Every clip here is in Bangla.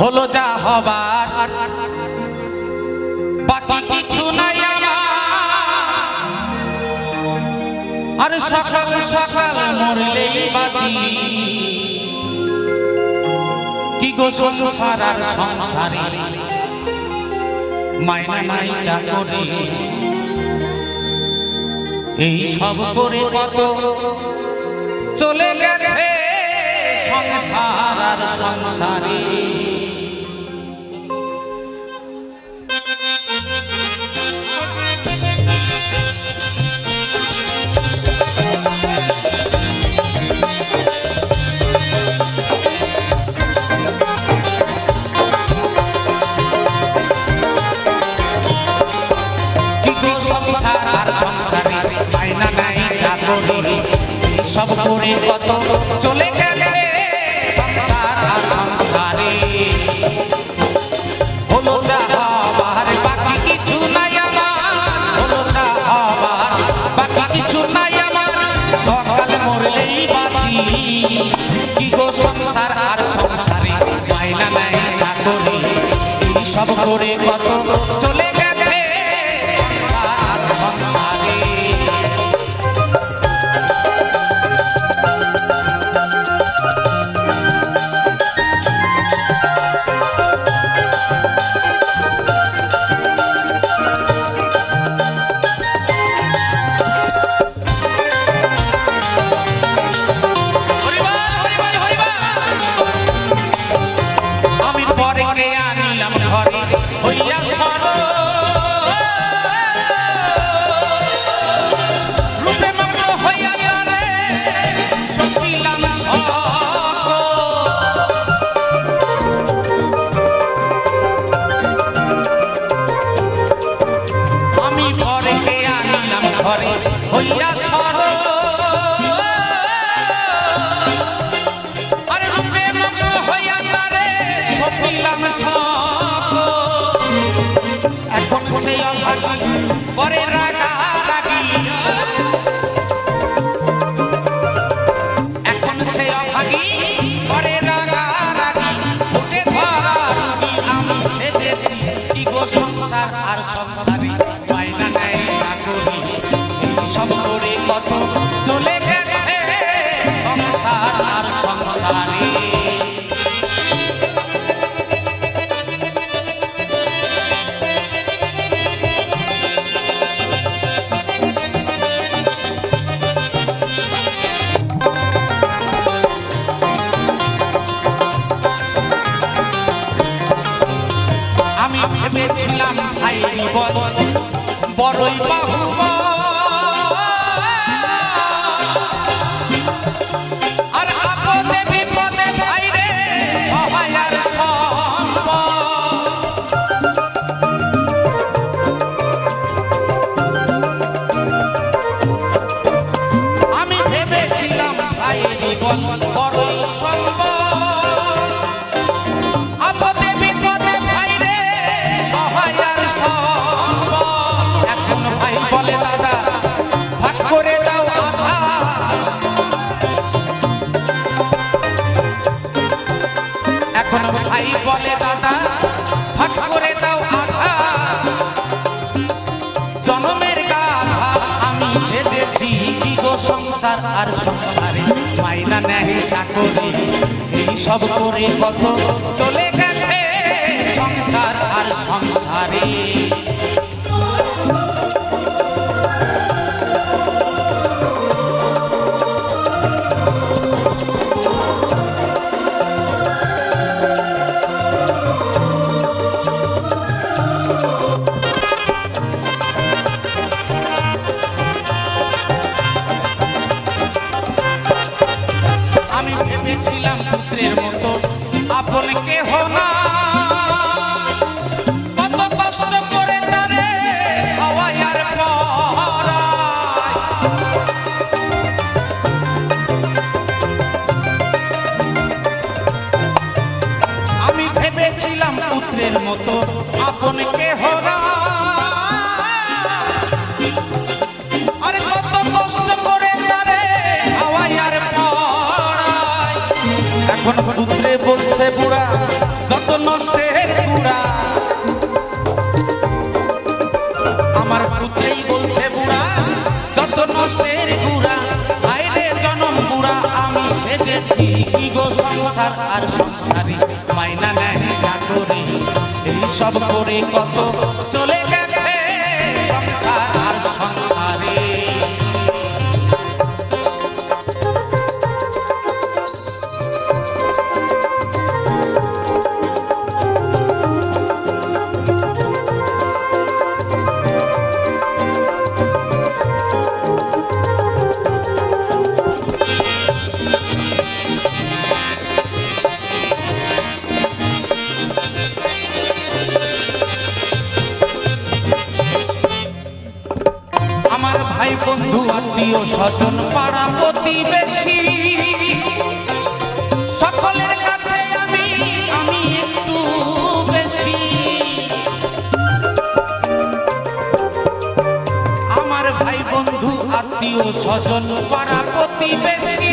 হলো যা হবার। বাকি কিছু নাই আর সকাল সকাল মরলেই বাজি কি গো সংসার আর সংসারে? মাইনা নাই যা করে এই সব করে কত? চলে গেছে সংসার আর সংসারে। সব করে কত চলে গেলে সংসার সংসারে। হলো যা হবার, বাকি কিছু নাই আমার। হলো যা হবার, বাকি কিছু নাই আমার। সকাল মরলেই বাঁচি। কি গো সংসার আর সংসারে? নাই যা করে এই সব করে কত চলে Hoy las ভেবেছিলাম ভাই বড়ই বাহু ভাই বলে, দাদা, ভাগ করে দাও আধা। জনমের গাধা, আমি সেজেছি গো সংসার আর সংসারে? মাইনা নেয় চাকরি, এই সব করে কত চলে গেছে সংসার আর সংসারে? পুত্রের মতো আপন কেহ না আরে পড়ায়। এখন পুত্রে বলছে বুড়া, যত নষ্টের গুড়া। আমার পুত্রেই বলছে বুড়া, যত নষ্টের গুড়া বাইরে জনম বুড়া, আমি সেজেছি কি গো সংসার আর সংসারী? করে কত? ভাই বন্ধু, আত্মীয় স্বজন, পাড়া প্রতিবেশী, সকলের কাছে আমি আমি একটু বেশি। আমার ভাই বন্ধু, আত্মীয় স্বজন, পাড়া প্রতিবেশী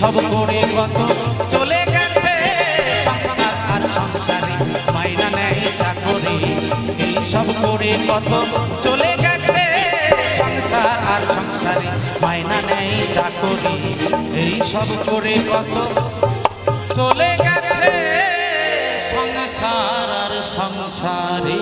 সব করে কত চলে গেছে। সংসার আর সংসারে মাইনা নেয় চাকরি, এই সব করে কত চলে গেছে। সংসার আর সংসারে মাইনা নেই চাকরি, এই সব করে কত চলে গেছে। সংসার আর সংসারে